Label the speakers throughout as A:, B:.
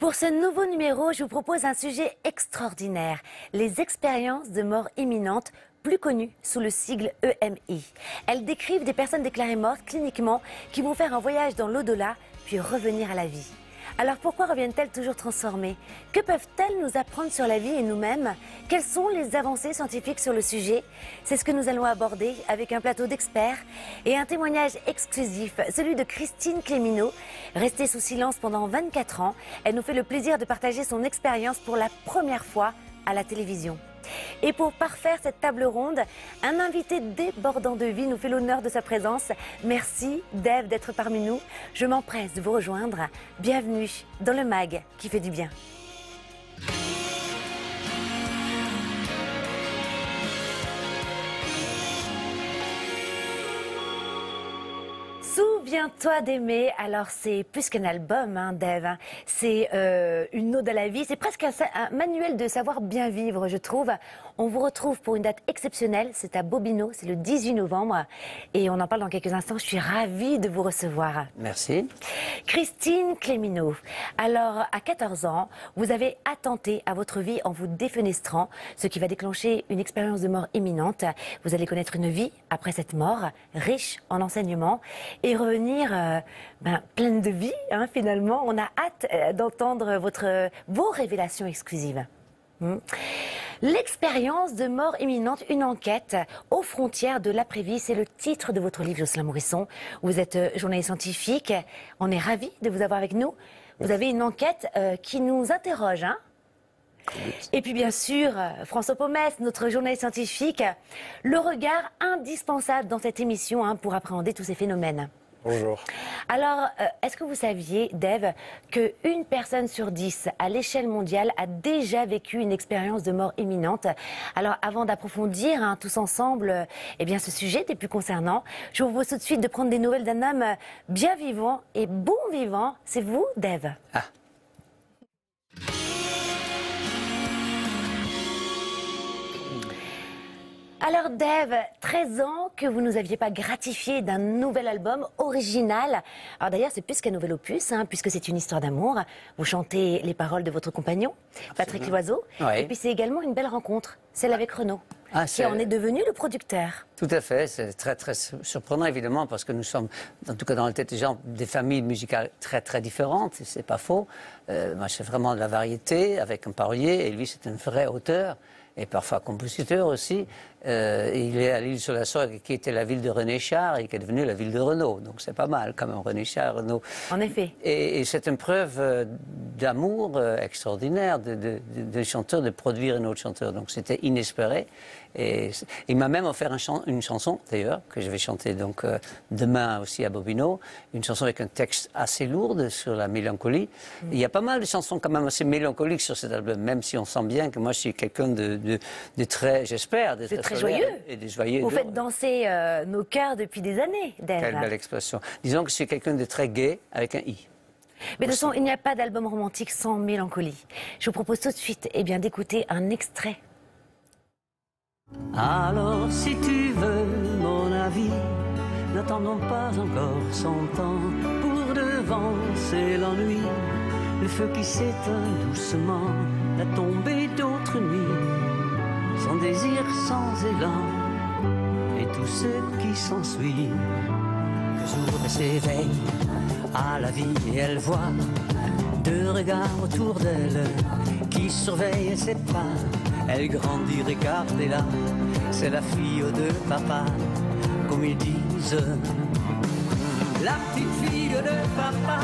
A: Pour ce nouveau numéro, je vous propose un sujet extraordinaire, les expériences de mort imminente plus connues sous le sigle EMI. Elles décrivent des personnes déclarées mortes cliniquement qui vont faire un voyage dans l'au-delà puis revenir à la vie. Alors pourquoi reviennent-elles toujours transformées? Que peuvent-elles nous apprendre sur la vie et nous-mêmes? Quelles sont les avancées scientifiques sur le sujet? C'est ce que nous allons aborder avec un plateau d'experts et un témoignage exclusif, celui de Christine Clémineau. Restée sous silence pendant 24 ans, elle nous fait le plaisir de partager son expérience pour la première fois à la télévision. Et pour parfaire cette table ronde, un invité débordant de vie nous fait l'honneur de sa présence. Merci, Dave, d'être parmi nous. Je m'empresse de vous rejoindre. Bienvenue dans le MAG qui fait du bien. Souviens-toi d'aimer. Alors c'est plus qu'un album, hein, Dave. C'est euh, une ode à la vie. C'est presque un manuel de savoir bien vivre, je trouve. On vous retrouve pour une date exceptionnelle. C'est à Bobino. C'est le 18 novembre. Et on en parle dans quelques instants. Je suis ravie de vous recevoir.
B: Merci.
A: Christine Clémineau. Alors, à 14 ans, vous avez attenté à votre vie en vous défenestrant, ce qui va déclencher une expérience de mort imminente. Vous allez connaître une vie après cette mort, riche en enseignements, et revenir euh, ben, pleine de vie, hein, finalement. On a hâte euh, d'entendre votre, vos révélations exclusives. Hmm. L'expérience de mort imminente, une enquête aux frontières de l'après-vie, c'est le titre de votre livre, Jocelyn Morisson. Vous êtes euh, journaliste scientifique, on est ravis de vous avoir avec nous. Vous avez une enquête euh, qui nous interroge, hein et puis bien sûr, euh, François Pomès, notre journaliste scientifique, le regard indispensable dans cette émission hein, pour appréhender tous ces phénomènes.
C: Bonjour.
A: Alors, euh, est-ce que vous saviez, Dave, qu'une personne sur dix à l'échelle mondiale a déjà vécu une expérience de mort imminente? Alors, avant d'approfondir hein, tous ensemble euh, eh bien, ce sujet des plus concernants, je vous propose tout de suite de prendre des nouvelles d'un homme bien vivant et bon vivant. C'est vous, Dave
B: Ah.
A: Alors Dave, 13 ans que vous ne nous aviez pas gratifié d'un nouvel album original. Alors d'ailleurs, c'est plus qu'un nouvel opus, hein, puisque c'est une histoire d'amour. Vous chantez les paroles de votre compagnon, Patrick Loiseau.
B: Ouais.
A: Et puis c'est également une belle rencontre, celle avec Renaud,
B: Ah,
A: qui en est devenu le producteur.
B: Tout à fait, c'est très très surprenant évidemment parce que nous sommes, en tout cas dans la tête des gens, des familles musicales très très différentes, c'est pas faux. Euh, moi, c'est vraiment de la variété avec un parolier, et lui, c'est un vrai auteur et parfois compositeur aussi. Euh, il est à l'île sur la Sorgue, qui était la ville de René Char et qui est devenue la ville de Renault. Donc c'est pas mal quand même, René Char, Renault.
A: En effet.
B: Et, et c'est une preuve euh, d'amour euh, extraordinaire de, de, de- d'un chanteur de produire un autre chanteur. Donc c'était inespéré. Et il m'a même offert un chan- une chanson, d'ailleurs, que je vais chanter donc euh, demain aussi à Bobino. Une chanson avec un texte assez lourd sur la mélancolie. Il y a pas mal de chansons quand même assez mélancoliques sur cet album, même si on sent bien que moi je suis quelqu'un de, de, de très, j'espère, de
A: très joyeux.
B: Et de joyeux.
A: Vous
B: de-
A: faites danser euh, nos cœurs depuis des années, Dave.
B: Quelle belle expression. Disons que je suis quelqu'un de très gai avec un i.
A: Mais de toute façon, il n'y a pas d'album romantique sans mélancolie. Je vous propose tout de suite eh bien, d'écouter un extrait.
D: Alors si tu veux mon avis, n'attendons pas encore cent ans pour devancer l'ennui. Le feu qui s'éteint doucement, la tombée d'autres nuits, sans désir, sans élan, et tout ce qui s'ensuit. Le jour s'éveille à la vie et elle voit deux regards autour d'elle qui surveillent ses pas. Elle grandit, regardez-la, c'est la fille de papa, comme ils disent. La petite fille de papa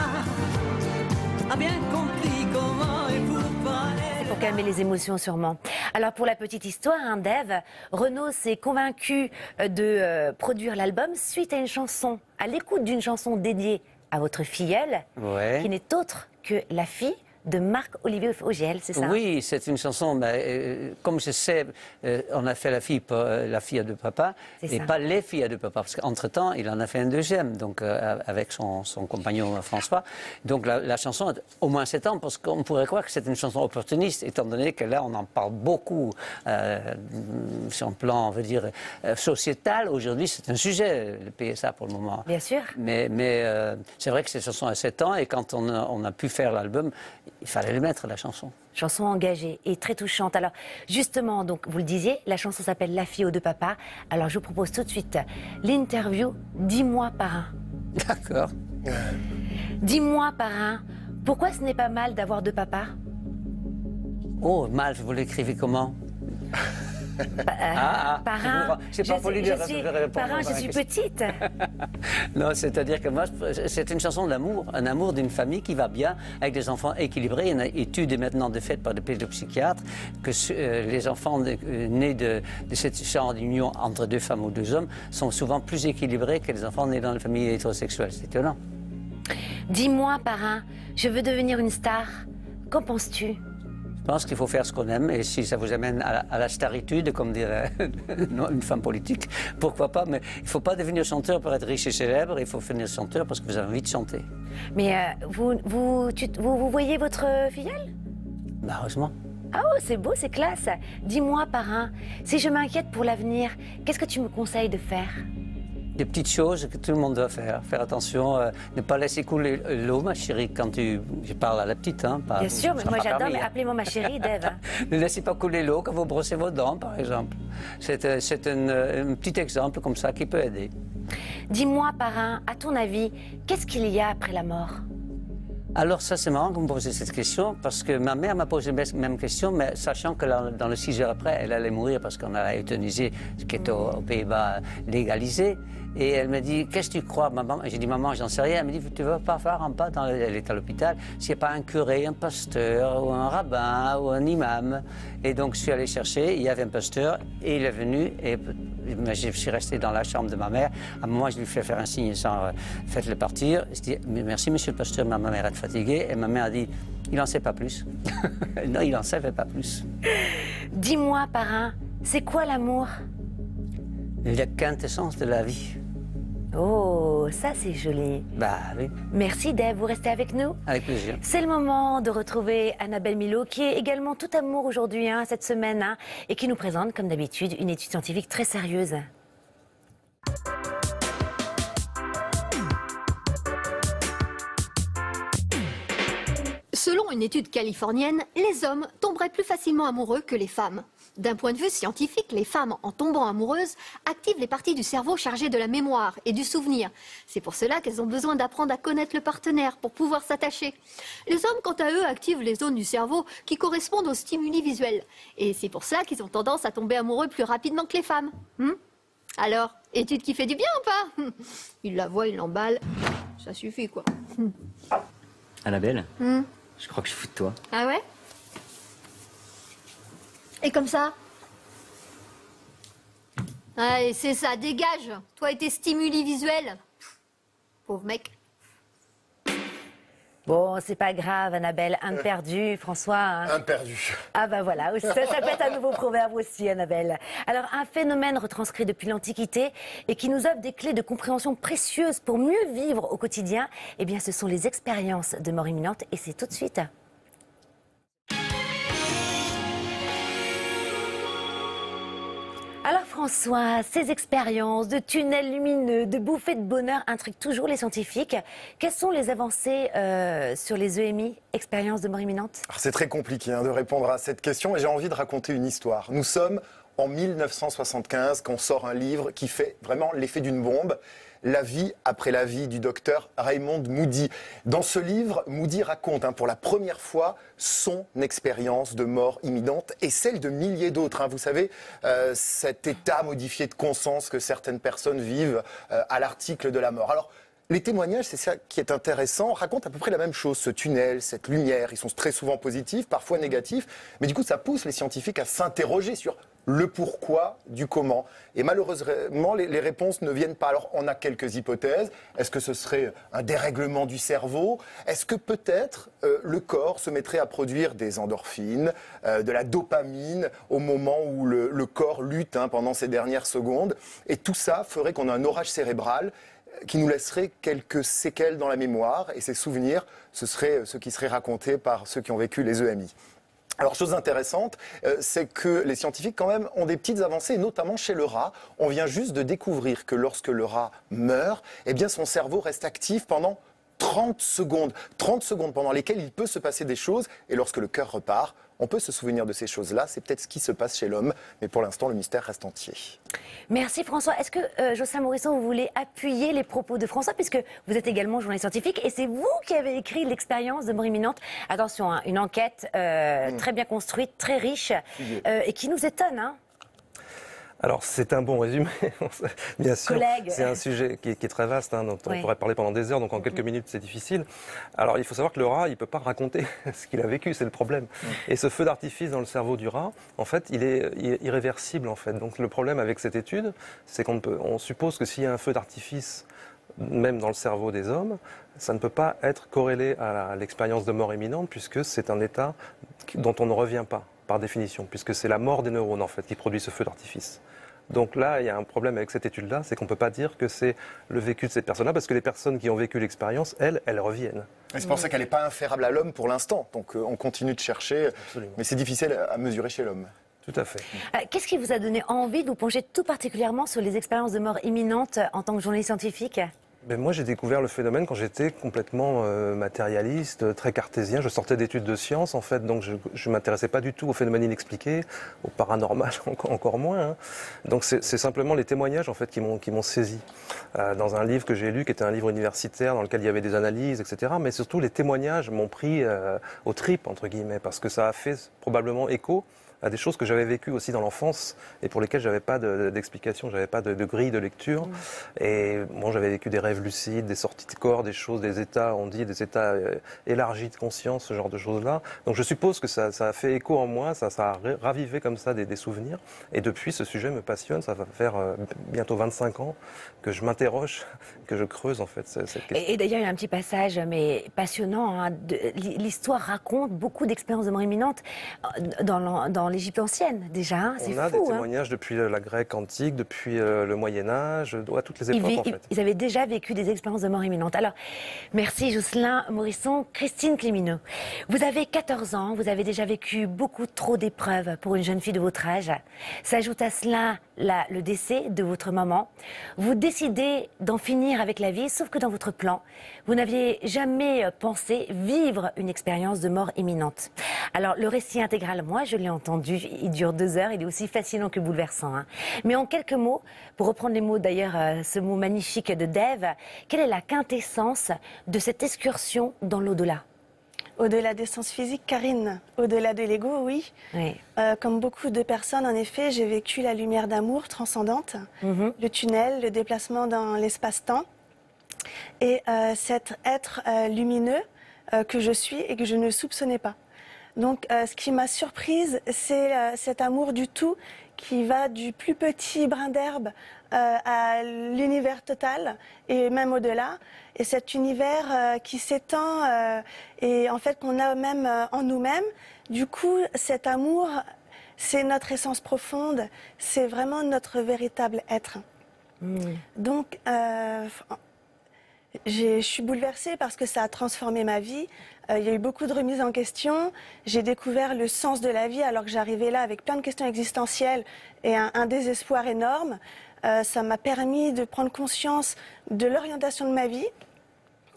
D: a bien compris comment et pourquoi elle.
A: Pour calmer les émotions sûrement. Alors pour la petite histoire, hein, Dave, Renaud s'est convaincu euh, de euh, produire l'album suite à une chanson, à l'écoute d'une chanson dédiée à votre filleule,
B: Ouais.
A: qui n'est autre que la fille de Marc-Olivier Augiel, c'est ça?
B: Oui, c'est une chanson. mais, euh, comme je sais, euh, on a fait la fille, pour, euh, la fille de papa, et
A: ça.
B: pas les filles de papa, parce qu'entre-temps, il en a fait un deuxième, donc euh, avec son, son compagnon François. Donc la, la chanson a au moins sept ans, parce qu'on pourrait croire que c'est une chanson opportuniste, étant donné que là, on en parle beaucoup sur un plan, on veut dire, sociétal. Aujourd'hui, c'est un sujet, le PSA pour le moment.
A: Bien sûr.
B: Mais, mais c'est vrai que cette chanson a 7 ans et quand on a, on a pu faire l'album, il fallait le mettre, la chanson.
A: Chanson engagée et très touchante. Alors, justement, donc, vous le disiez, la chanson s'appelle La fille aux deux papas. Alors, je vous propose tout de suite l'interview Dix mois par un.
B: D'accord.
A: Dix mois par un. Pourquoi ce n'est pas mal d'avoir deux papas?
B: Oh, mal, vous l'écrivez comment?
A: ah, Parrain,
B: c'est pas poli de
A: je suis, Parrain, je suis petite.
B: non, c'est-à-dire que moi, c'est une chanson d'amour, un amour d'une famille qui va bien, avec des enfants équilibrés. Il y a une étude est maintenant de fait par des pédopsychiatres que euh, les enfants euh, nés de, de ce genre d'union entre deux femmes ou deux hommes sont souvent plus équilibrés que les enfants nés dans une famille hétérosexuelle. C'est étonnant.
A: Dis-moi, parrain, je veux devenir une star. Qu'en penses-tu?
B: Pense qu'il faut faire ce qu'on aime et si ça vous amène à, la staritude, comme dirait une femme politique, pourquoi pas. Mais il ne faut pas devenir chanteur pour être riche et célèbre, il faut devenir chanteur parce que vous avez envie de chanter.
A: Mais euh, vous, vous, vous, voyez votre filleule?
B: Bah, Heureusement.
A: Ah oh, c'est beau, c'est classe. Dis-moi, parrain, si je m'inquiète pour l'avenir, qu'est-ce que tu me conseilles de faire?
B: Des petites choses que tout le monde doit faire. Faire attention, euh, ne pas laisser couler l'eau, ma chérie, quand tu... Je parle à la petite, hein.
A: Bien sûr, mais moi j'adore, mais appelez-moi ma chérie, Dave. Hein.
B: ne laissez pas couler l'eau quand vous brossez vos dents, par exemple. C'est euh, un, petit exemple comme ça qui peut aider.
A: Dis-moi, parrain, à ton avis, qu'est-ce qu'il y a après la mort?
B: Alors ça c'est marrant que vous me posiez cette question parce que ma mère m'a posé la même question, mais sachant que dans le 6 heures après, elle allait mourir parce qu'on a euthanasié, ce qui est aux Pays-Bas légalisé. Et elle me dit, qu'est-ce que tu crois, maman? J'ai dit, maman, j'en sais rien. Elle me dit, tu ne vas pas faire un pas dans Elle est à l'hôpital. S'il n'y a pas un curé, un pasteur, ou un rabbin, ou un imam. Et donc, je suis allé chercher. Il y avait un pasteur, et il est venu. Et je suis resté dans la chambre de ma mère. À un moment, je lui fais faire un signe sans euh, faites-le partir. Je dis, merci, monsieur le pasteur, ma mère est fatiguée. Et ma mère a dit, il n'en sait pas plus. non, il n'en savait pas plus.
A: Dis-moi, parrain, c'est quoi l'amour?
B: La quintessence de la vie.
A: Oh, ça c'est joli.
B: Bah oui.
A: Merci Dave, vous restez avec nous?
B: Avec plaisir.
A: C'est le moment de retrouver Annabelle Milo, qui est également tout amour aujourd'hui, hein, cette semaine, hein, et qui nous présente, comme d'habitude, une étude scientifique très sérieuse.
C: Selon une étude californienne, les hommes tomberaient plus facilement amoureux que les femmes. D'un point de vue scientifique, les femmes, en tombant amoureuses, activent les parties du cerveau chargées de la mémoire et du souvenir. C'est pour cela qu'elles ont besoin d'apprendre à connaître le partenaire pour pouvoir s'attacher. Les hommes, quant à eux, activent les zones du cerveau qui correspondent aux stimuli visuels. Et c'est pour cela qu'ils ont tendance à tomber amoureux plus rapidement que les femmes. Hmm? Alors, étude qui fait du bien ou pas? Il la voit, il l'emballe. Ça suffit, quoi.
E: Annabelle? Hmm? Je crois que je fous de toi.
C: Ah ouais? Et comme ça Allez, c'est ça, dégage Toi et tes stimuli visuels Pauvre mec.
A: Bon, c'est pas grave, Annabelle. Un perdu, François. Hein.
F: Un perdu.
A: Ah ben voilà, ça, ça peut être un nouveau proverbe aussi, Annabelle. Alors, un phénomène retranscrit depuis l'Antiquité et qui nous offre des clés de compréhension précieuses pour mieux vivre au quotidien, eh bien, ce sont les expériences de mort imminente et c'est tout de suite. François, ces expériences de tunnels lumineux, de bouffées de bonheur intriguent toujours les scientifiques. Quelles sont les avancées euh, sur les EMI, expériences de mort imminente?
F: C'est très compliqué hein, de répondre à cette question et j'ai envie de raconter une histoire. Nous sommes en 1975 quand sort un livre qui fait vraiment l'effet d'une bombe la vie après la vie du docteur Raymond Moody. Dans ce livre, Moody raconte hein, pour la première fois son expérience de mort imminente et celle de milliers d'autres. Hein. Vous savez, euh, cet état modifié de conscience que certaines personnes vivent euh, à l'article de la mort. Alors, les témoignages, c'est ça qui est intéressant, racontent à peu près la même chose. Ce tunnel, cette lumière, ils sont très souvent positifs, parfois négatifs, mais du coup, ça pousse les scientifiques à s'interroger sur le pourquoi du comment. Et malheureusement, les, réponses ne viennent pas. Alors, on a quelques hypothèses. Est-ce que ce serait un dérèglement du cerveau? Est-ce que peut-être euh, le corps se mettrait à produire des endorphines, euh, de la dopamine au moment où le, corps lutte hein, pendant ces dernières secondes? Et tout ça ferait qu'on a un orage cérébral euh, qui nous laisserait quelques séquelles dans la mémoire. Et ces souvenirs, ce serait ce qui serait raconté par ceux qui ont vécu les EMI. Alors, chose intéressante, euh, c'est que les scientifiques, quand même, ont des petites avancées, notamment chez le rat. On vient juste de découvrir que lorsque le rat meurt, eh son cerveau reste actif pendant 30 secondes. 30 secondes pendant lesquelles il peut se passer des choses. Et lorsque le cœur repart, on peut se souvenir de ces choses-là. C'est peut-être ce qui se passe chez l'homme. Mais pour l'instant, le mystère reste entier.
A: Merci François. Est-ce que euh, Jocelyn Morisson, vous voulez appuyer les propos de François puisque vous êtes également journaliste scientifique et c'est vous qui avez écrit l'expérience de mort imminente. Attention, hein, une enquête euh,
F: Mm.
A: très bien construite, très riche euh, et qui nous étonne. Hein.
G: Alors, c'est un bon résumé, bien sûr. C'est un sujet qui est, qui est très vaste, hein, dont
A: Oui.
G: on pourrait parler pendant des heures, donc en quelques minutes, c'est difficile. Alors, il faut savoir que le rat, il ne peut pas raconter ce qu'il a vécu, c'est le problème. Et ce feu d'artifice dans le cerveau du rat, en fait, il est, il est irréversible, en fait. Donc, le problème avec cette étude, c'est qu'on on suppose que s'il y a un feu d'artifice, même dans le cerveau des hommes, ça ne peut pas être corrélé à l'expérience de mort imminente, puisque c'est un état dont on ne revient pas, par définition, puisque c'est la mort des neurones, en fait, qui produit ce feu d'artifice. Donc là, il y a un problème avec cette étude-là, c'est qu'on ne peut pas dire que c'est le vécu de cette personne-là, parce que les personnes qui ont vécu l'expérience, elles, elles reviennent.
F: Et c'est pour ça qu'elle n'est pas inférable à l'homme pour l'instant. Donc euh, on continue de chercher.
G: Absolument.
F: Mais c'est difficile à mesurer chez l'homme.
G: Tout à fait.
A: Euh, Qu'est-ce qui vous a donné envie de vous pencher tout particulièrement sur les expériences de mort imminente en tant que journaliste scientifique?
G: Ben, moi, j'ai découvert le phénomène quand j'étais complètement euh, matérialiste, euh, très cartésien. Je sortais d'études de sciences, en fait, donc je ne m'intéressais pas du tout au phénomène inexpliqué, au paranormal encore, moins. hein. Donc c'est simplement les témoignages, en fait, qui m'ont saisi. Euh, dans un livre que j'ai lu, qui était un livre universitaire, dans lequel il y avait des analyses, etc. Mais surtout, les témoignages m'ont pris euh, aux tripes, entre guillemets, parce que ça a fait probablement écho à des choses que j'avais vécues aussi dans l'enfance et pour lesquelles j'avais pas de- d'explication, j'avais pas de, de grille de lecture. Et bon, j'avais vécu des rêves lucides, des sorties de corps, des choses, des états, on dit, des états euh, élargis de conscience, ce genre de choses-là. Donc je suppose que ça, ça a fait écho en moi, ça, ça a ra- ravivé comme ça des, des souvenirs. Et depuis, ce sujet me passionne. Ça va faire euh, bientôt 25 ans que je m'interroge, que je creuse en fait cette cette question.
A: Et, et d'ailleurs, il y a un petit passage, mais passionnant. hein, de- L'histoire raconte beaucoup d'expériences de mort imminente euh, dans dans l'Égypte ancienne, déjà. hein, C'est
G: On a
A: fou.
G: des
A: hein.
G: témoignages depuis la Grèce antique, depuis euh, le Moyen Âge, à toutes les époques
A: vi-
G: en fait.
A: ils avaient déjà vécu des expériences de mort imminente. Alors, merci Jocelyn Morisson, Christine Clémineau. Vous avez 14 ans, vous avez déjà vécu beaucoup trop d'épreuves pour une jeune fille de votre âge. S'ajoute à cela la- le décès de votre maman. Vous décidez d'en finir avec la vie, sauf que dans votre plan, vous n'aviez jamais euh, pensé vivre une expérience de mort imminente. Alors, le récit intégral, moi, je l'ai entendu, il dure deux heures, il est aussi fascinant que bouleversant. hein. Mais en quelques mots, pour reprendre les mots d'ailleurs, euh, ce mot magnifique de Dave, quelle est la quintessence de cette excursion dans l'au-delà?
H: Au-delà des sens physiques, Karine, au-delà de l'ego, oui.
A: Oui.
H: Euh, comme beaucoup de personnes, en effet, j'ai vécu la lumière d'amour transcendante,
A: Mhm.
H: le tunnel, le déplacement dans l'espace-temps. Et euh, cet être euh, lumineux que je suis et que je ne soupçonnais pas. Donc, euh, ce qui m'a surprise, c'est euh, cet amour du tout qui va du plus petit brin d'herbe euh, à l'univers total et même au-delà. Et cet univers qui s'étend et en fait qu'on a même en nous-mêmes. Du coup, cet amour, c'est notre essence profonde, c'est vraiment notre véritable être. Donc, euh, j'ai- je suis bouleversée parce que ça a transformé ma vie. Euh, il y a eu beaucoup de remises en question. J'ai découvert le sens de la vie alors que j'arrivais là avec plein de questions existentielles et un, désespoir énorme. Euh, ça m'a permis de prendre conscience de l'orientation de ma vie.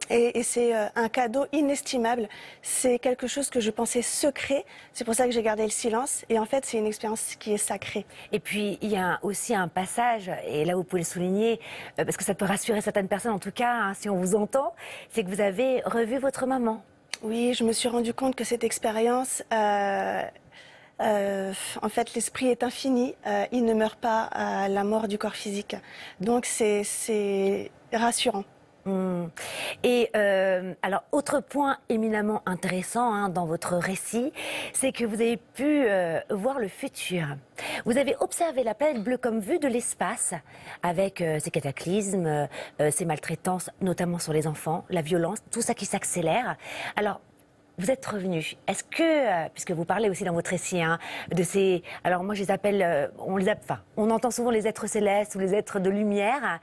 H: Et, et c'est euh, un cadeau inestimable. C'est quelque chose que je pensais secret. C'est pour ça que j'ai gardé le silence. Et en fait, c'est une expérience qui est sacrée.
A: Et puis, il y a aussi un passage, et là vous pouvez le souligner, euh, parce que ça peut rassurer certaines personnes, en tout cas, hein, si on vous entend, c'est que vous avez revu votre maman.
H: Oui, je me suis rendu compte que cette expérience, euh, euh, en fait, l'esprit est infini. Euh, il ne meurt pas à la mort du corps physique. Donc, c'est rassurant.
A: Hmm. Et euh, alors, autre point éminemment intéressant hein, dans votre récit, c'est que vous avez pu euh, voir le futur. Vous avez observé la planète bleue comme vue de l'espace, avec euh, ces cataclysmes, euh, ces maltraitances, notamment sur les enfants, la violence, tout ça qui s'accélère. Alors, vous êtes revenu. Est-ce que, euh, puisque vous parlez aussi dans votre récit hein, de ces, alors moi je les appelle, euh, on les enfin, on entend souvent les êtres célestes ou les êtres de lumière.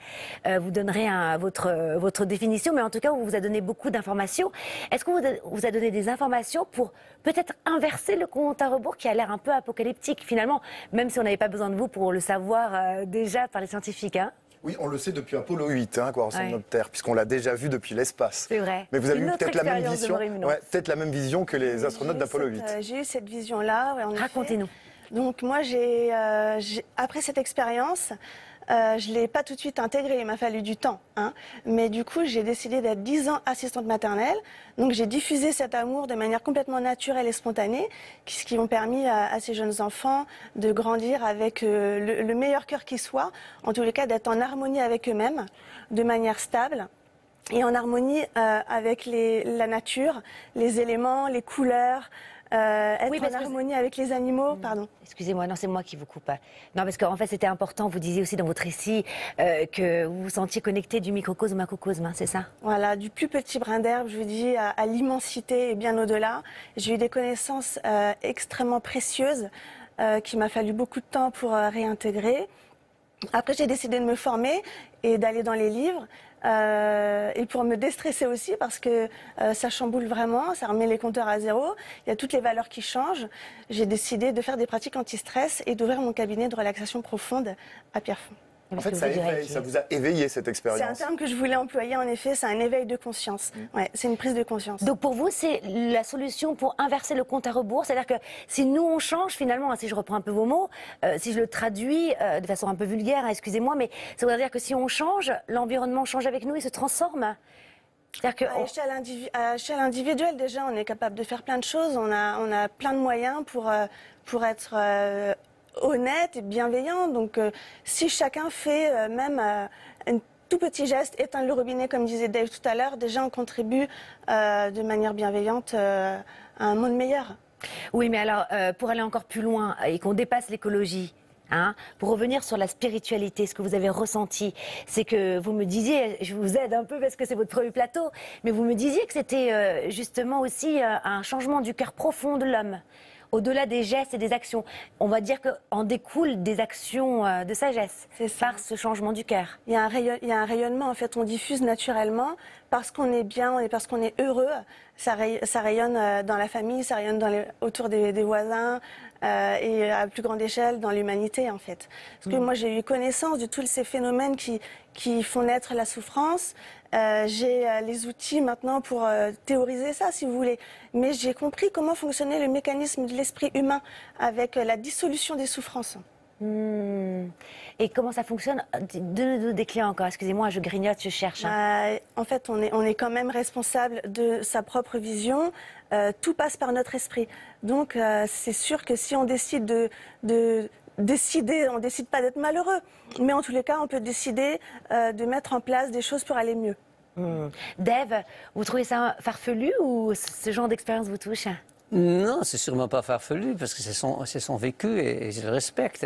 A: Euh, vous donnerez votre définition, mais en tout cas on vous a donné beaucoup d'informations. Est-ce qu'on vous, vous a donné des informations pour peut-être inverser le compte à rebours qui a l'air un peu apocalyptique finalement, même si on n'avait pas besoin de vous pour le savoir déjà par les scientifiques, hein?
F: Oui, on le sait depuis Apollo 8, hein, quoi ressemble
A: Ouais.
F: notre Terre, puisqu'on l'a déjà vu depuis l'espace.
A: C'est vrai.
F: Mais vous avez eu peut-être la même vision, ouais, peut-être la même vision que les astronautes d'Apollo
H: cette,
F: 8.
H: euh, J'ai eu cette vision-là. ouais.
A: Racontez-nous.
H: Donc moi, j'ai, euh, j'ai- après cette expérience, euh, je ne l'ai pas tout de suite intégrée, il m'a fallu du temps. hein. Mais du coup, j'ai décidé d'être 10 ans assistante maternelle. Donc j'ai diffusé cet amour de manière complètement naturelle et spontanée, ce qui ont permis à, ces jeunes enfants de grandir avec euh, le, le meilleur cœur qui soit, en tous les cas d'être en harmonie avec eux-mêmes, de manière stable et en harmonie euh, avec la nature, les éléments, les couleurs, euh, être
A: Oui,
H: en harmonie avec les animaux, pardon.
A: Excusez-moi, non, c'est moi qui vous coupe. Non, parce qu'en fait, c'était important. Vous disiez aussi dans votre récit euh, que vous vous sentiez connecté du microcosme au macrocosme, hein, c'est ça?
H: Voilà, du plus petit brin d'herbe, je vous dis, à, à l'immensité et bien au-delà. J'ai eu des connaissances euh, extrêmement précieuses qu'il m'a fallu beaucoup de temps pour réintégrer. Après, j'ai décidé de me former et d'aller dans les livres. Euh, et pour me déstresser aussi, parce que euh, ça chamboule vraiment, ça remet les compteurs à zéro, il y a toutes les valeurs qui changent. J'ai décidé de faire des pratiques anti-stress et d'ouvrir mon cabinet de relaxation profonde à Pierrefonds.
F: En fait, ça,
A: vous direz
F: éveille,
A: que-
F: ça vous a éveillé cette
H: C'est un
F: expérience.
H: terme que je voulais employer, en effet, c'est un éveil de conscience. Ouais, c'est une prise de conscience.
A: Donc pour vous, c'est la solution pour inverser le compte à rebours? C'est-à-dire que si nous on change finalement, hein, si je reprends un peu vos mots, euh, si je le traduis euh, de façon un peu vulgaire, hein, excusez-moi, mais ça voudrait dire que si on change, l'environnement change avec nous et se transforme? C'est-à-dire que
H: À échelle, à échelle individuelle, déjà, on est capable de faire plein de choses. On a, on a plein de moyens pour, euh, pour être euh, honnête et bienveillant. Donc, euh, si chacun fait euh, même euh, un tout petit geste, éteindre le robinet, comme disait Dave tout à l'heure, déjà, on contribue de manière bienveillante à un monde meilleur.
A: Oui, mais alors, pour aller encore plus loin et qu'on dépasse l'écologie, hein, pour revenir sur la spiritualité, ce que vous avez ressenti, c'est que vous me disiez, je vous aide un peu parce que c'est votre premier plateau, mais vous me disiez que c'était justement aussi un changement du cœur profond de l'homme. Au-delà des gestes et des actions, on va dire qu'en découlent des actions euh, de sagesse
H: C'est ça.
A: par ce changement du cœur.
H: Il y, a un rayon- il y a un rayonnement, en fait, on diffuse naturellement parce qu'on est bien et parce qu'on est heureux. Ça, ray- ça rayonne euh, dans la famille, ça rayonne dans les- autour des, des voisins euh, et à plus grande échelle dans l'humanité, en fait. Parce que moi, j'ai eu connaissance de tous ces phénomènes qui, qui font naître la souffrance. Euh, j'ai euh, les outils maintenant pour euh, théoriser ça, si vous voulez. Mais j'ai compris comment fonctionnait le mécanisme de l'esprit humain avec la dissolution des souffrances.
A: Hmm. Et comment ça fonctionne? Donnez-nous des clients encore, excusez-moi, je grignote, je cherche. hein.
H: Bah, en fait, on est, on est quand même responsable de sa propre vision. Tout passe par notre esprit. Donc, c'est sûr que si on décide de, de décider, on décide pas d'être malheureux, mais en tous les cas, on peut décider euh, de mettre en place des choses pour aller mieux.
A: Hmm. Dave, vous trouvez ça farfelu ou ce genre d'expérience vous touche?
B: Non, c'est sûrement pas farfelu parce que c'est son, son vécu et, et je le respecte.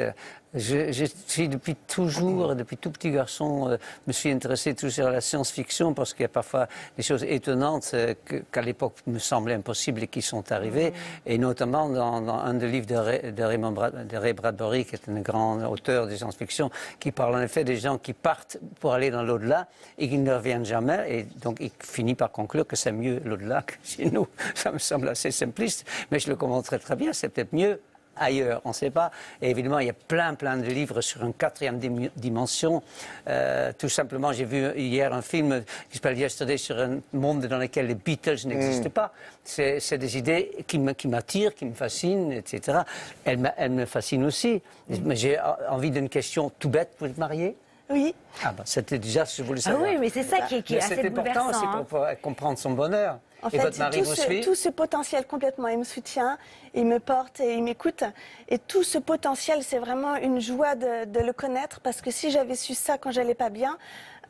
B: Je, je suis depuis toujours, depuis tout petit garçon, euh, me suis intéressé toujours à la science-fiction parce qu'il y a parfois des choses étonnantes euh, qu'à l'époque me semblaient impossibles et qui sont arrivées. Et notamment dans, dans un des livres de, Ray, de Raymond Brad- de Ray Bradbury, qui est un grand auteur de science-fiction, qui parle en effet des gens qui partent pour aller dans l'au-delà et qui ne reviennent jamais. Et donc il finit par conclure que c'est mieux l'au-delà que chez nous. Ça me semble assez simpliste, mais je le comprends très très bien. C'est peut-être mieux ailleurs, on ne sait pas. Et évidemment, il y a plein, plein de livres sur une quatrième dim- dimension. Euh, tout simplement, j'ai vu hier un film qui s'appelle Yesterday sur un monde dans lequel les Beatles n'existent pas. C'est c'est des idées qui m'attirent, qui me fascinent, etc. Elles, me- fascinent aussi. Mais j'ai envie d'une question tout bête. Vous êtes marié
H: Oui,
B: Ah ben, c'était déjà je voulais
A: Ah
B: savoir.
A: oui, mais c'est ça qui, est- qui est
B: Mais
A: assez
B: c'est important aussi
A: bouleversant.
B: pour
A: hein.
B: comprendre son bonheur.
H: En
B: Et
H: fait,
B: votre mari
H: tout,
B: vous
H: ce,
B: suit
H: tout ce potentiel complètement, il me soutient, il me porte et il m'écoute. Et tout ce potentiel, c'est vraiment une joie de, de le connaître parce que si j'avais su ça quand j'allais pas bien,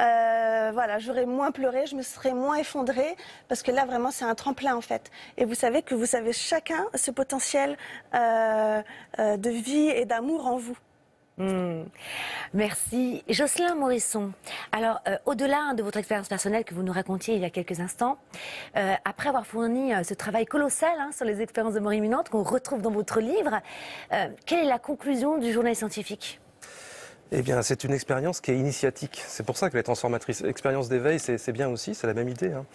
H: euh, voilà, j'aurais moins pleuré, je me serais moins effondrée parce que là, vraiment, c'est un tremplin en fait. Et vous savez que vous avez chacun ce potentiel euh, euh, de vie et d'amour en vous.
A: Hmm. Merci. Jocelyn Morisson, alors euh, au-delà de votre expérience personnelle que vous nous racontiez il y a quelques instants, euh, après avoir fourni euh, ce travail colossal hein, sur les expériences de mort imminente qu'on retrouve dans votre livre, quelle est la conclusion du journal scientifique?
G: Eh bien, c'est une expérience qui est initiatique. C'est pour ça qu'elle est transformatrice. L'expérience d'éveil, c'est c'est bien aussi, c'est la même idée. hein.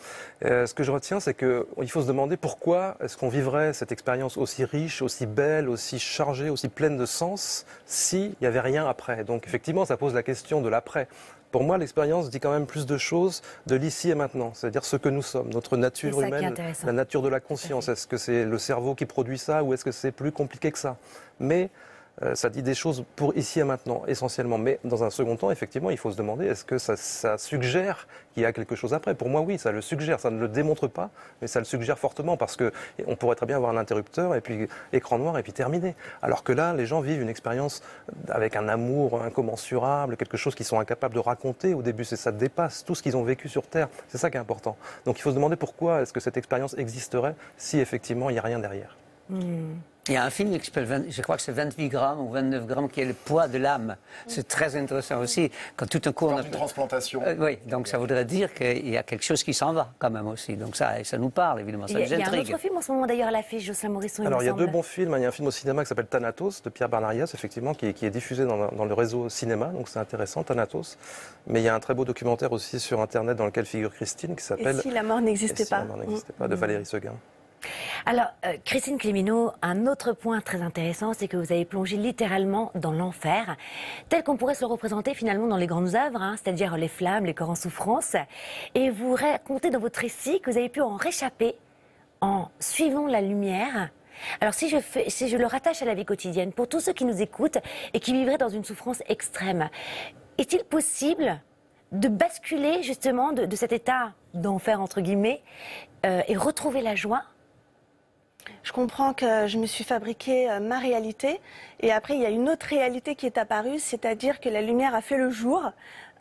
G: Euh, ce que je retiens, c'est qu'il faut se demander pourquoi est-ce qu'on vivrait cette expérience aussi riche, aussi belle, aussi chargée, aussi pleine de sens, s'il n'y avait rien après. Donc, effectivement, ça pose la question de l'après. Pour moi, l'expérience dit quand même plus de choses de l'ici et maintenant, c'est-à-dire ce que nous sommes, notre nature humaine, la nature de la conscience. Est-ce que c'est le cerveau qui produit ça ou est-ce que c'est plus compliqué que ça? Mais ça dit des choses pour ici et maintenant, essentiellement. Mais dans un second temps, effectivement, il faut se demander est-ce que ça, suggère qu'il y a quelque chose après? Pour moi, oui, ça le suggère. Ça ne le démontre pas, mais ça le suggère fortement parce que on pourrait très bien avoir un interrupteur et puis écran noir et puis terminé. Alors que là, les gens vivent une expérience avec un amour incommensurable, quelque chose qu'ils sont incapables de raconter. Au début, c'est ça dépasse tout ce qu'ils ont vécu sur Terre. C'est ça qui est important. Donc, il faut se demander pourquoi est-ce que cette expérience existerait si effectivement il n'y a rien derrière.
B: Il y a un film qui s'appelle, 20 je crois que c'est 28 grammes ou 29 grammes, qui est le poids de l'âme. C'est très intéressant aussi. Quand tout un coup on a...
F: d'une transplantation.
B: Euh, oui, donc ça voudrait dire qu'il y a quelque chose qui s'en va quand même aussi. Donc ça, ça nous parle évidemment, ça
A: Il y, a,
B: nous
A: il y a un autre film en ce moment d'ailleurs à l'affiche, Jocelyn Morisson.
G: Alors, il y a deux bons films. Il y a un film au cinéma qui s'appelle Thanatos de Pierre Barnarias, effectivement, qui est, qui est diffusé dans, dans le réseau cinéma, donc c'est intéressant, Thanatos. Mais il y a un très beau documentaire aussi sur Internet dans lequel figure Christine, qui
H: Et
G: s'appelle
H: si la mort
G: Et
H: n'existait
G: si
H: pas
G: la mort n'existait pas,
A: Mm.
G: de Valérie Seguin.
A: Alors, euh, Christine Clémineau, un autre point très intéressant, c'est que vous avez plongé littéralement dans l'enfer, tel qu'on pourrait se le représenter finalement dans les grandes œuvres, hein, c'est-à-dire les flammes, les corps en souffrance. Et vous racontez dans votre récit que vous avez pu en réchapper en suivant la lumière. Alors, si je, le rattache à la vie quotidienne, pour tous ceux qui nous écoutent et qui vivraient dans une souffrance extrême, est-il possible de basculer justement de, de cet état d'enfer, entre guillemets, euh, et retrouver la joie
H: Je comprends que je me suis fabriqué euh, ma réalité. Et après il y a une autre réalité qui est apparue, c'est-à-dire que la lumière a fait le jour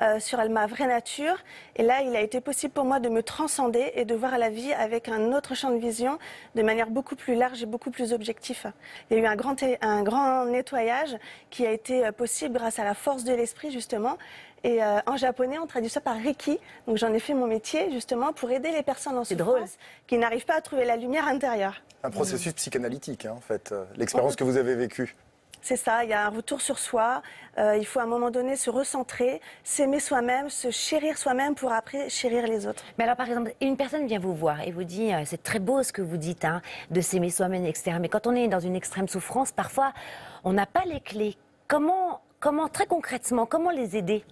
H: euh, sur ma vraie nature. Et là il a été possible pour moi de me transcender et de voir la vie avec un autre champ de vision de manière beaucoup plus large et beaucoup plus objectif. Il y a eu un grand, un grand nettoyage qui a été euh, possible grâce à la force de l'esprit justement et euh, en japonais, on traduit ça par Reiki. Donc j'en ai fait mon métier justement pour aider les personnes en
A: C'est
H: souffrance
A: drôle.
H: qui n'arrivent pas à trouver la lumière intérieure.
F: Un processus psychanalytique, hein, en fait, euh, l'expérience que vous avez vécue.
H: C'est ça, il y a un retour sur soi. euh, il faut à un moment donné se recentrer, s'aimer soi-même, se chérir soi-même pour après chérir les autres.
A: Mais alors, par exemple, une personne vient vous voir et vous dit euh, c'est très beau ce que vous dites, hein, de s'aimer soi-même, etc. Mais quand on est dans une extrême souffrance, parfois, on n'a pas les clés. Comment, comment très concrètement, comment les aider?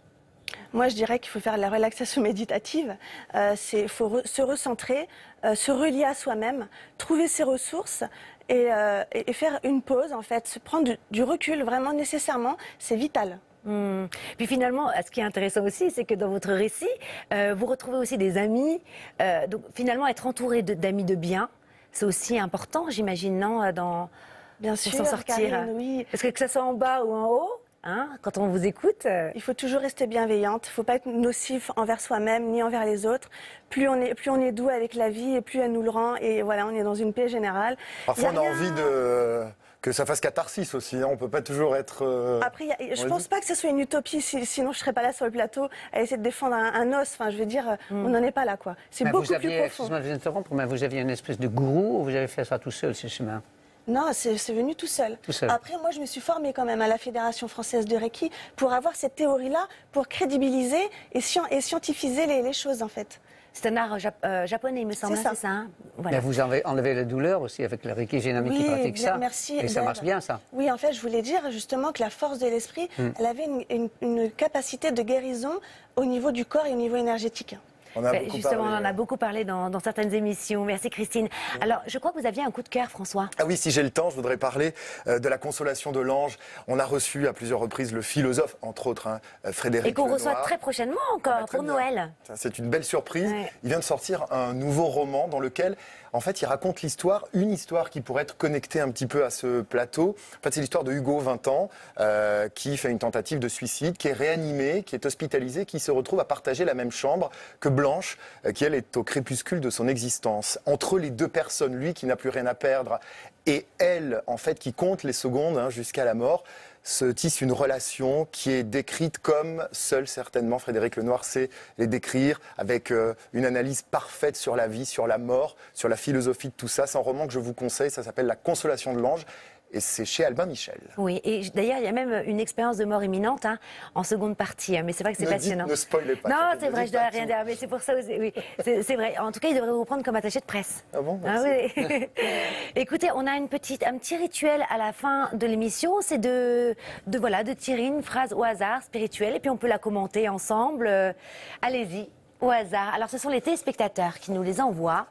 H: Moi, je dirais qu'il faut faire de la relaxation méditative. Euh, c'est faut re- se recentrer, euh, se relier à soi-même, trouver ses ressources et, euh, et- et faire une pause, en fait, se prendre du, du recul vraiment nécessairement, c'est vital.
A: Hmm. Puis finalement, ce qui est intéressant aussi, c'est que dans votre récit, euh, vous retrouvez aussi des amis. Euh, donc finalement, être entouré d'amis de bien, c'est aussi important, j'imagine, non, euh, dans,
H: Bien sûr,
A: s'en sortir?
H: Karine, oui.
A: Parce que que ce soit en bas ou en haut, hein, quand on vous écoute, euh,
H: Il faut toujours rester bienveillante. Il ne faut pas être nocif envers soi-même ni envers les autres. Plus on est, plus on est doux avec la vie et plus elle nous le rend. Et voilà, on est dans une paix générale.
F: Parfois, on a
H: rien-
F: envie de, que ça fasse catharsis aussi. hein. On ne peut pas toujours être. euh,
H: Après, a- je pense
F: dit-
H: pas que ce soit une utopie, si- sinon je ne serais pas là sur le plateau à essayer de défendre un, un os. Enfin, je veux dire, on n'en est pas là, quoi. C'est
B: Mais
H: beaucoup
B: vous
H: plus
B: aviez,
H: profond.
B: excuse-moi de vous interrompre, mais vous aviez une espèce de gourou ou vous avez fait ça tout seul, ce chemin
H: Non, c'est venu tout seul.
B: Tout seul.
H: Après, moi, je me suis formée quand même à la Fédération française de Reiki pour avoir cette théorie-là, pour crédibiliser et, scien- et scientifiser les, les choses, en fait.
A: c'est un art jap- euh, japonais, il me semble,
H: C'est
A: hein,
H: ça.
A: c'est ça hein Voilà.
B: Mais vous enlevez, la douleur aussi avec le Reiki. J'ai une amie qui pratique
H: bien,
B: ça.
H: merci.
B: Et ça marche bien, ça.
H: Oui, en fait, je voulais dire justement que la force de l'esprit,
B: Hmm.
H: elle avait une, une- une capacité de guérison au niveau du corps et au niveau énergétique.
F: On a
A: Ben,
F: beaucoup
A: Justement,
F: parlé,
A: on en a
F: euh.
A: beaucoup parlé dans, dans certaines émissions. Merci Christine. Alors, je crois que vous aviez un coup de cœur, François.
F: Ah oui, si j'ai le temps, je voudrais parler euh, de la consolation de l'ange. On a reçu à plusieurs reprises le philosophe, entre autres, hein, euh, Frédéric
A: Et qu'on reçoit très prochainement encore
F: Ah bah, très
A: pour
F: bien.
A: Noël.
F: C'est une belle surprise. Il vient de sortir un nouveau roman dans lequel, en fait, il raconte l'histoire, une histoire qui pourrait être connectée un petit peu à ce plateau. En fait, c'est l'histoire de Hugo, 20 ans, euh, qui fait une tentative de suicide, qui est réanimé, qui est hospitalisé, qui se retrouve à partager la même chambre que Blanche, euh, qui elle est au crépuscule de son existence. Entre les deux personnes, lui qui n'a plus rien à perdre, et elle, en fait, qui compte les secondes hein, jusqu'à la mort, se tisse une relation qui est décrite comme seul certainement Frédéric Lenoir sait les décrire, avec euh, une analyse parfaite sur la vie, sur la mort, sur la philosophie de tout ça. C'est un roman que je vous conseille, ça s'appelle La Consolation de l'ange, et c'est chez Albin Michel.
A: Oui, et d'ailleurs, il y a même une expérience de mort imminente hein, en seconde partie. hein, mais c'est vrai que c'est
F: Ne dites-
A: passionnant.
F: ne spoilez pas.
A: Non, c'est
F: ne
A: vrai, je dois
F: pas
A: rien dire. Mais c'est pour ça aussi. Oui, c'est vrai. En tout cas, il devrait vous prendre comme attaché de presse.
F: Ah bon
A: Ah oui. Écoutez, on a une petite, un petit rituel à la fin de l'émission, c'est de de, de, voilà, de tirer une phrase au hasard, spirituelle, et puis on peut la commenter ensemble. Euh, Allez-y, au hasard. Alors, ce sont les téléspectateurs qui nous les envoient.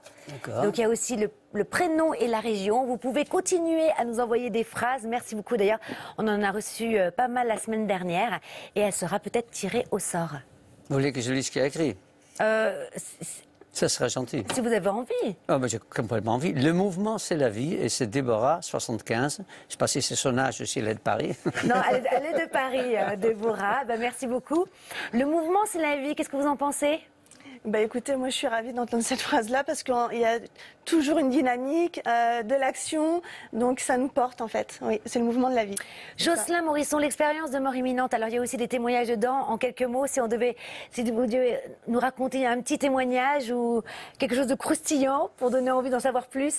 A: Donc, il y a aussi le, le prénom et la région. Vous pouvez continuer à nous envoyer des phrases. Merci beaucoup. D'ailleurs, on en a reçu euh, pas mal la semaine dernière, et elle sera peut-être tirée au sort.
B: Vous voulez que je lise ce qu'il a écrit?
A: Euh,
B: Ça serait gentil.
A: si vous avez envie.
B: Ah, ben, J'ai complètement envie. Le mouvement, c'est la vie, et c'est Déborah, 75. Je ne sais pas si c'est son âge ou si elle est de Paris.
A: Non, elle, est- elle est de Paris, euh, Déborah. Ben, merci beaucoup. Le mouvement, c'est la vie. Qu'est-ce que vous en pensez?
H: Bah écoutez, moi je suis ravie d'entendre cette phrase-là parce qu'il y a toujours une dynamique, euh, de l'action, donc ça nous porte en fait. Oui, c'est le mouvement de la vie.
A: Jocelyn Morisson, l'expérience de mort imminente. Alors, il y a aussi des témoignages dedans. En quelques mots, si on devait, si vous deviez nous raconter un petit témoignage ou quelque chose de croustillant pour donner envie d'en savoir plus.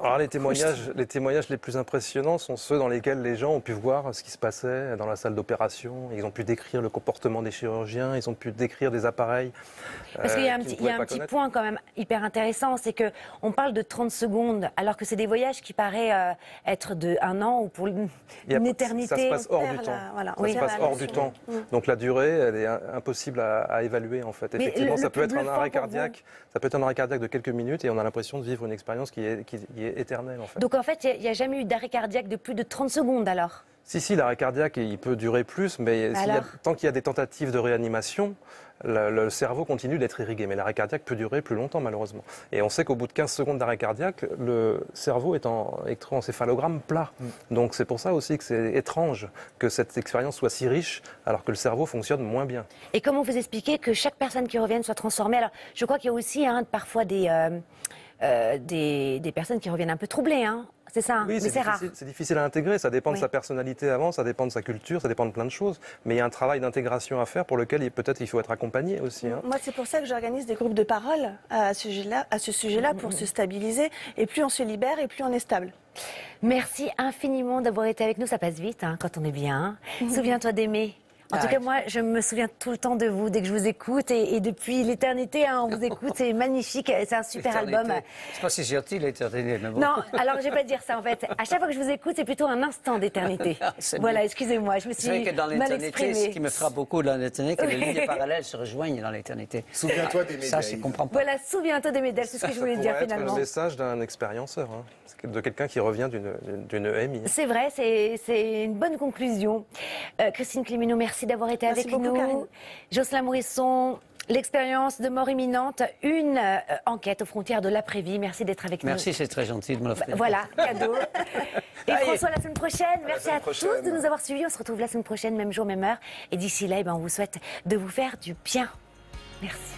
G: Alors les témoignages, les témoignages les plus impressionnants sont ceux dans lesquels les gens ont pu voir ce qui se passait dans la salle d'opération. Ils ont pu décrire le comportement des chirurgiens, ils ont pu décrire des appareils.
A: Parce qu'il y a
G: euh,
A: un petit, y a un point quand même hyper intéressant, c'est que on parle de 30 secondes, alors que c'est des voyages qui paraissent euh, être de un an ou pour une,
G: a
A: éternité.
G: Ça se passe hors du
H: la-
G: temps.
H: voilà,
G: ça se passe hors du temps. Donc la durée, elle est impossible à, à évaluer en fait. Effectivement,
A: le-
G: ça
A: le
G: peut être un arrêt cardiaque. Ça peut être un arrêt cardiaque de quelques minutes et on a l'impression de vivre une expérience qui est, qui est éternelle en fait.
A: Donc en fait, il n'y a, jamais eu d'arrêt cardiaque de plus de 30 secondes alors?
G: Si, si, l'arrêt cardiaque, il peut durer plus, mais s'il y a-
A: alors?
G: tant qu'il y a des tentatives de réanimation, le, le cerveau continue d'être irrigué. Mais l'arrêt cardiaque peut durer plus longtemps, malheureusement. Et on sait qu'au bout de 15 secondes d'arrêt cardiaque, le cerveau est en électroencéphalogramme plat. Donc c'est pour ça aussi que c'est étrange que cette expérience soit si riche, alors que le cerveau fonctionne moins bien.
A: Et comment vous expliquez que chaque personne qui revienne soit transformée? Alors, je crois qu'il y a aussi hein, parfois des, euh, euh, des, des personnes qui reviennent un peu troublées, hein. c'est ça, hein
G: Oui,
A: mais
G: c'est
A: rare.
G: difficile, c'est difficile à intégrer. Ça dépend
A: Oui.
G: de sa personnalité avant, ça dépend de sa culture, ça dépend de plein de choses. Mais il y a un travail d'intégration à faire pour lequel peut-être il faut être accompagné aussi. hein.
H: Moi, c'est pour ça que j'organise des groupes de parole à ce sujet-là, à ce sujet-là pour se stabiliser. Et plus on se libère, et plus on est stable.
A: Merci infiniment d'avoir été avec nous. Ça passe vite hein, quand on est bien. Souviens-toi d'aimer. En tout
B: Ah,
A: cas, moi, je me souviens tout le temps de vous dès que je vous écoute. Et, et depuis l'éternité, hein, on vous écoute. C'est magnifique. C'est un super album.
B: C'est pas si gentil, l'éternité, mais bon.
A: Non, alors je vais pas dire ça en fait. À chaque fois que je vous écoute, c'est plutôt un instant d'éternité.
B: C'est
A: Voilà, excusez-moi, je me
B: C'est
A: suis
B: vrai que dans
A: mal
B: l'éternité, ce qui me frappe beaucoup dans l'éternité, que les lignes parallèles se rejoignent dans l'éternité.
F: Souviens-toi des
B: Ça,
F: médailles.
B: je comprends pas.
A: Voilà, souviens-toi des médailles, c'est ce que je voulais
G: Ça
A: dire
G: être
A: finalement.
G: le message d'un expérienceur, hein. C'est de quelqu'un qui revient d'une- EMI.
A: C'est vrai, c'est c'est une bonne conclusion. Euh, Christine Clémineau, merci d'avoir été
H: Merci
A: avec
H: beaucoup,
A: nous.
H: Karine.
A: Jocelyn Morisson, l'expérience de mort imminente, une euh, enquête aux frontières de l'après-vie. Merci d'être avec
B: Merci, c'est très gentil de me
A: nous.
B: l'offrir.
A: Voilà, cadeau. Et
B: Allez.
A: François, la semaine prochaine. Merci
F: semaine
A: à tous
F: prochaine.
A: de nous avoir suivis. On se retrouve la semaine prochaine, même jour, même heure. Et d'ici là, eh ben, on vous souhaite de vous faire du bien. Merci.